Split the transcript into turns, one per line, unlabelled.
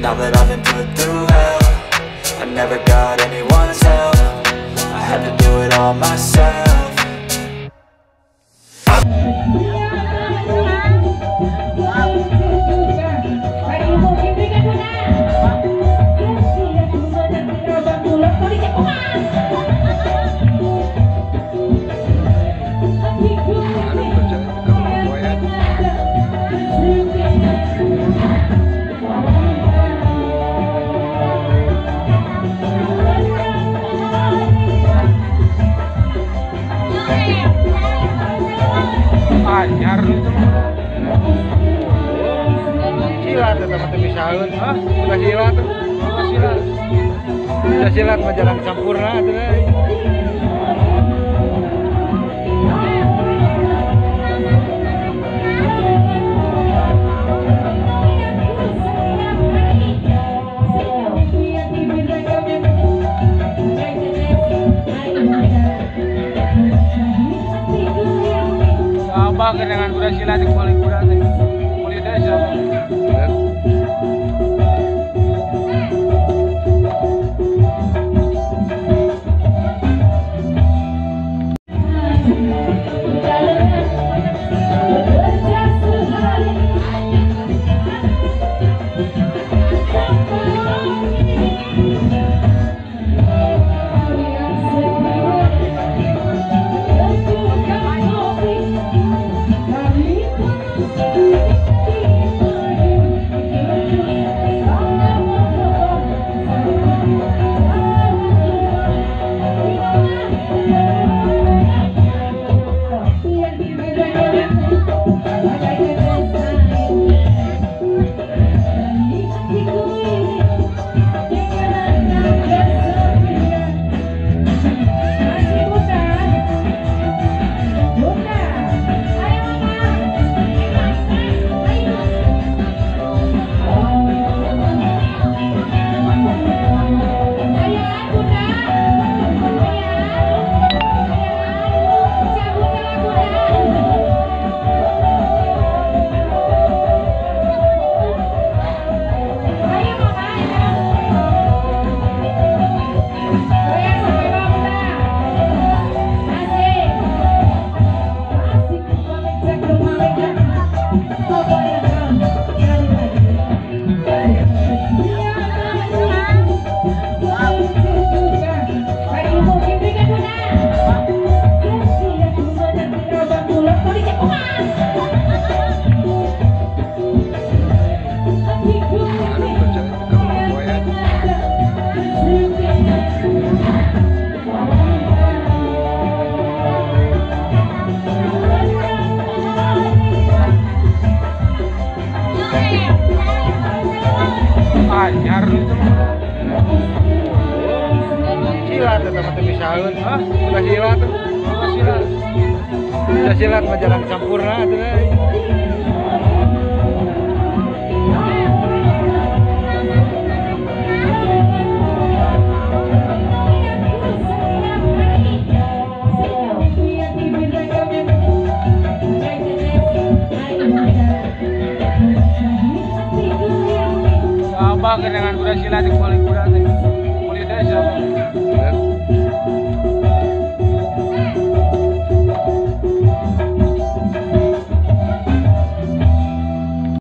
now that I've been put through hell I never got anyone's help. I had to do it all myself
Ajar itu. Silat ya teman-teman sahun. Ah, sudah silat. Sudah silat. Sudah silat menjalan campurna. Sudah. Wah, dengan kuda sila yang paling kuda teh. Kuali kuda ya, siapa? Pancasila tuh teman teman sahun ah Pancasila tuh. Pancasila Pancasila majalah sampurna tuh eh. Apa kenangan kuda silat di kuali kuda